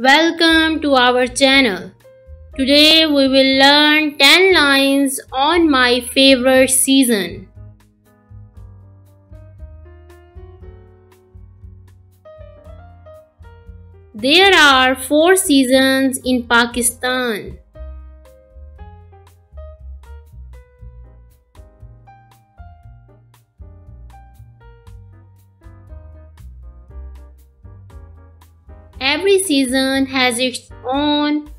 Welcome to our channel. Today we will learn 10 lines on my favorite season. There are 4 seasons in Pakistan. Every season has its own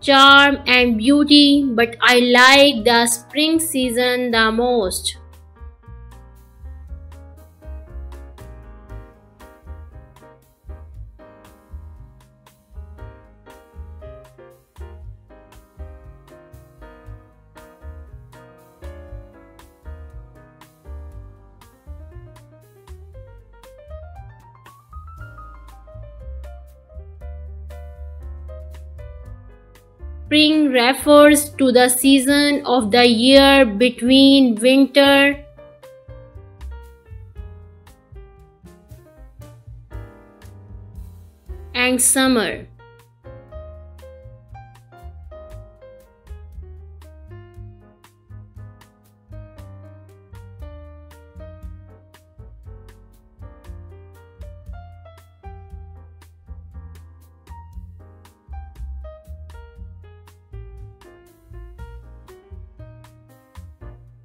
charm and beauty, but I like the spring season the most. Spring refers to the season of the year between winter and summer.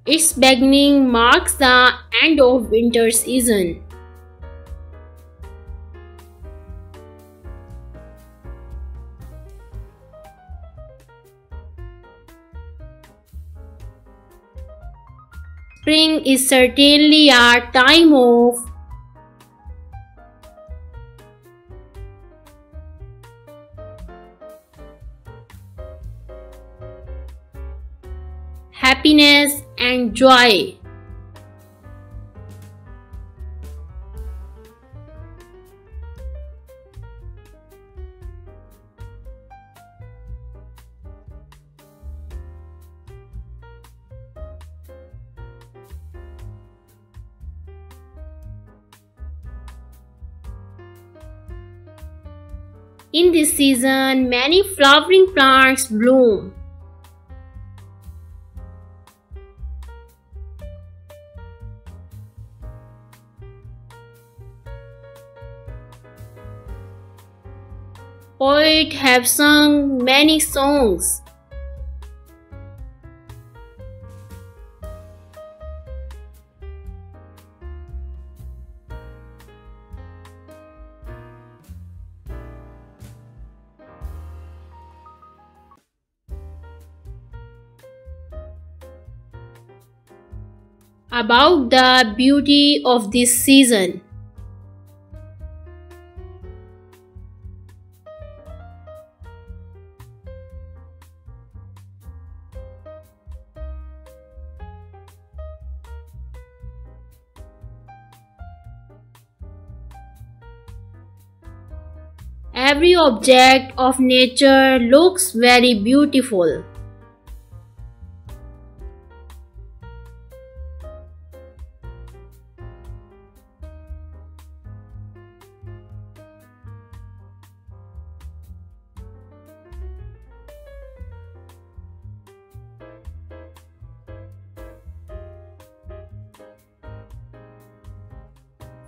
Its beginning marks the end of winter season. Spring is certainly a time of happiness and joy. In this season, many flowering plants bloom. Poets have sung many songs. about the beauty of this season. Every object of nature looks very beautiful.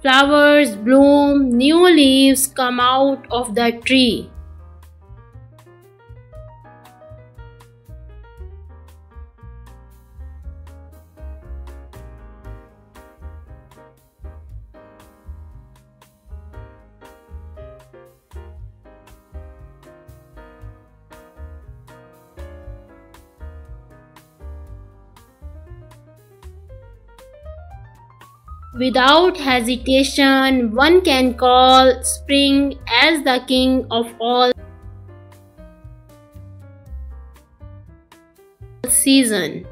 Flowers bloom, new leaves come out of the tree. Without hesitation, one can call spring as the king of all season.